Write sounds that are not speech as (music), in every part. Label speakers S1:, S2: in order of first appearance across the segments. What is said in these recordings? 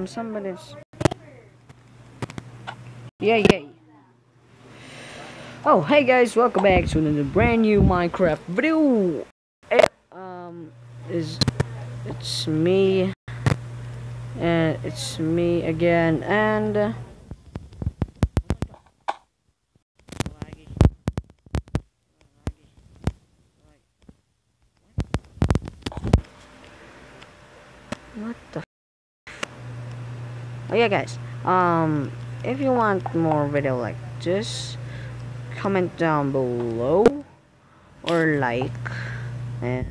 S1: um somebody's yeah yeah. Oh hey guys welcome back to another brand new minecraft video. It, um is it's me and it's me again and uh, what the oh yeah guys. Um if you want more video like this comment down below or like and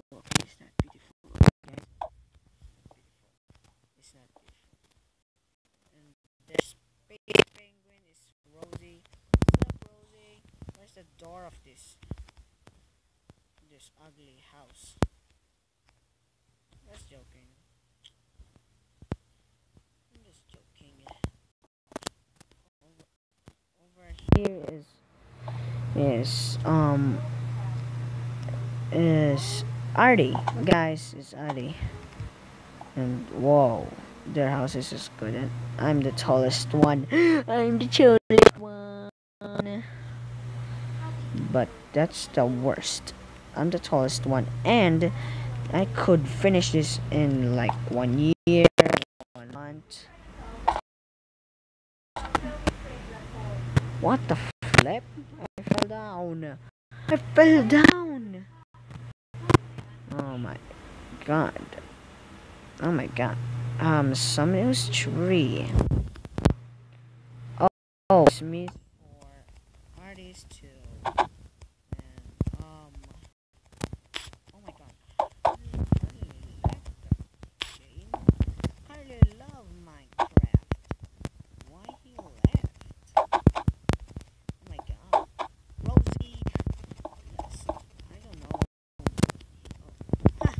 S1: door of this this ugly house. Just joking. I'm just joking. Over, here is is um is Artie. Guys is Artie. And whoa their house is just good. And I'm the tallest one. (gasps) I'm the tallest one but that's the worst. I'm the tallest one and I could finish this in like one year one month. What the flip? I fell down. I fell down. Oh my god. Oh my god. Um Summer's tree. Oh, oh Smith for artists too and um oh my god Carly left the game Carly love Minecraft why he left oh my god Rosie yes I don't know oh. ah.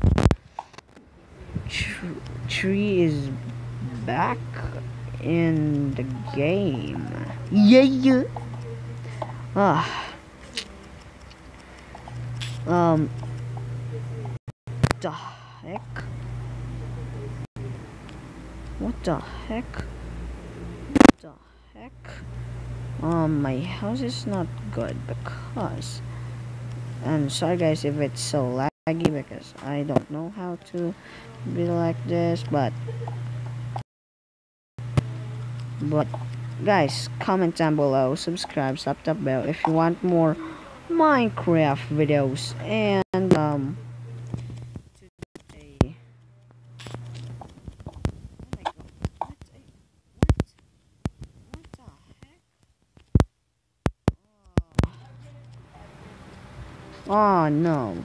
S1: Tr- tree is back in the game. Yeah yeah. Ah. Um. The heck? What the heck? What the heck? Um my house is not good because and sorry guys if it's so laggy because I don't know how to be like this but but guys comment down below subscribe slap that bell if you want more minecraft videos and um today. Oh my god what a, what what the heck oh, oh no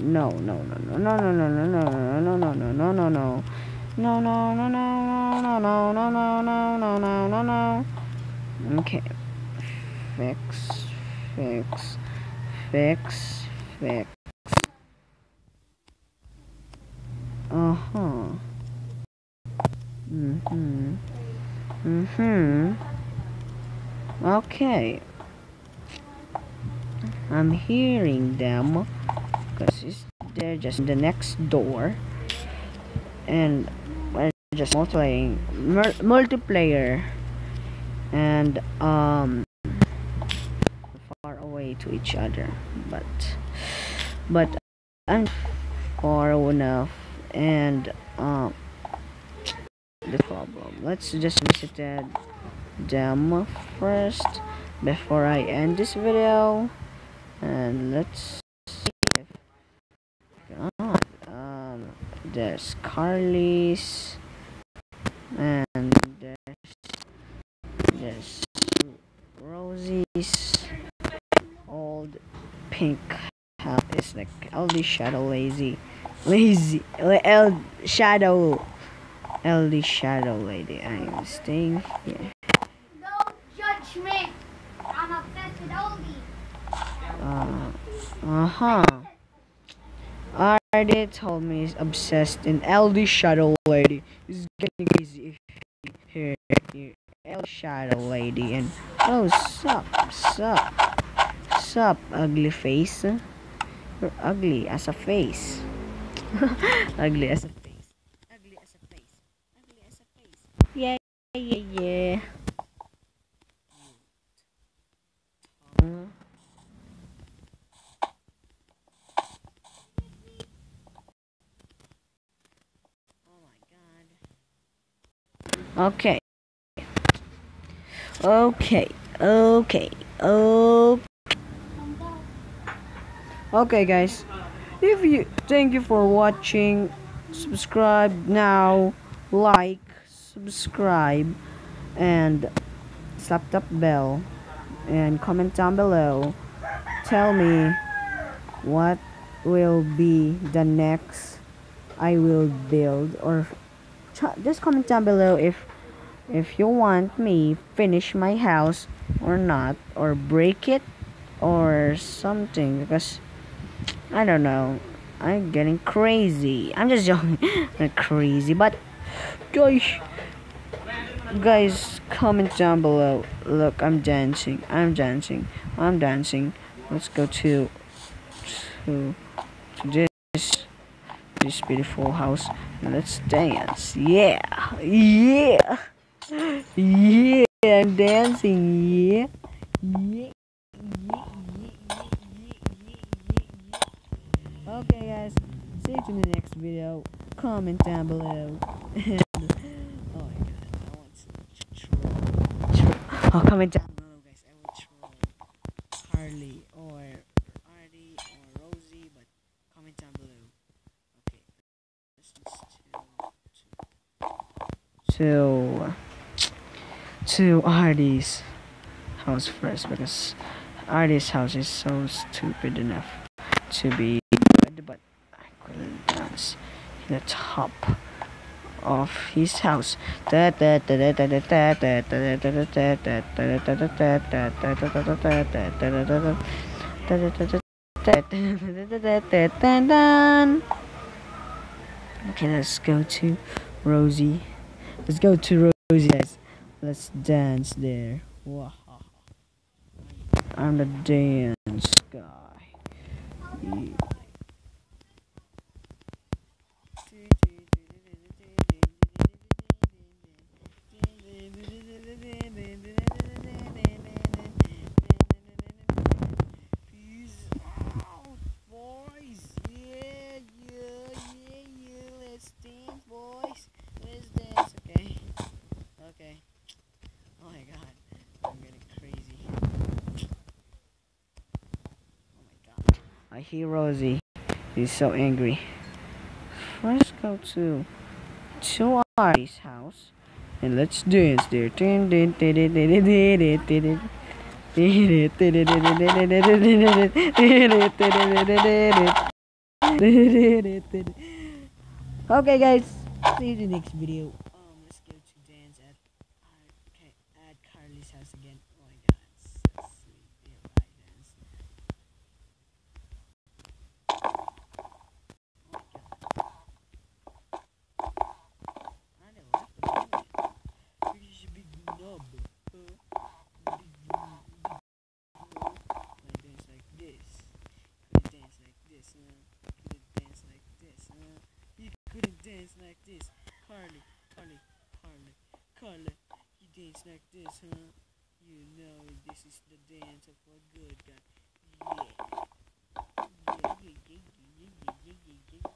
S1: no no no no no no no no no no no no no no no no no, no, no, no, no, no, no, no, no, no, no, no, no. No no Okay. Fix, fix, fix, fix. Uh-huh. Mm-hmm. Mm-hmm. Okay. I'm hearing them. Because they're just the next door. And just multiplying multiplayer and um far away to each other. But but I'm far enough. And um the problem. Let's just visit them first before I end this video. And let's see if God, um, there's Carly's and there's there's Rosie's old pink house is like LD Shadow Lazy Lazy L Shadow LD Shadow Lady. I am staying here.
S2: Don't judge me. I'm obsessed with oldies.
S1: Uh, uh-huh. Already told me he's obsessed in LD Shadow Lady. It's getting easy if you hear L Shadow Lady and oh sup sup sup ugly face. You're ugly as a face. (laughs) ugly as a face. Ugly as a face. Ugly as a face. Yeah yeah yeah. Uh, Oh my god. Okay. Okay. Okay. Okay. Okay guys. If you thank you for watching. Subscribe now. Like. Subscribe. And slap that bell. And comment down below. Tell me what will be the next I will build or just comment down below if if you want me finish my house or not or break it or something because I don't know. I'm getting crazy. I'm just (laughs) joking. Not crazy but guys guys comment down below. Look I'm dancing. I'm dancing. I'm dancing. Let's go to to, to this this beautiful house. And let's dance. Yeah. Yeah. Yeah. I'm dancing. Yeah. Yeah. Okay guys. See you in the next video. Comment down below. (laughs) Oh my god. I want to troll, troll. oh comment down below guys. I will troll. Harley or artie or rosie but comment down below okay let's just to to Artie's house first because Artie's house is so stupid enough to be good but I couldn't dance in the top of his house. Okay, let's go to Rosie. Let's go to Rosie, guys. Let's dance there. I'm the dance guy. Yeah. he Rosie. He's so angry. First go to to Artie's house and let's dance there. okay guys, see you in the next video. Um, let's go to dance at, at Carly's house again. Oh, dance like this. Carly, Carly, Carly, Carly. You dance like this, huh? You know this is the dance of a good guy. Yeah. Yeah, yeah, yeah, yeah, yeah, yeah, yeah, yeah.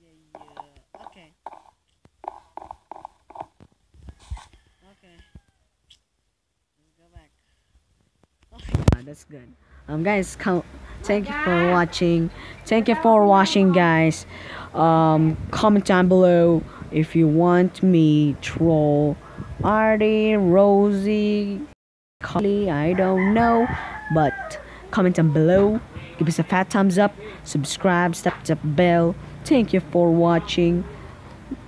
S1: Yeah, yeah, yeah. Okay. Okay. Go back. that's good. Um, guys, count. Thank you for watching. Thank you for watching, guys. Um, comment down below if you want me troll Artie, Rosie, Collie. I don't know, but comment down below. Give us a fat thumbs up. Subscribe. Tap the bell. Thank you for watching.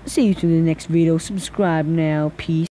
S1: See you to the next video. Subscribe now. Peace.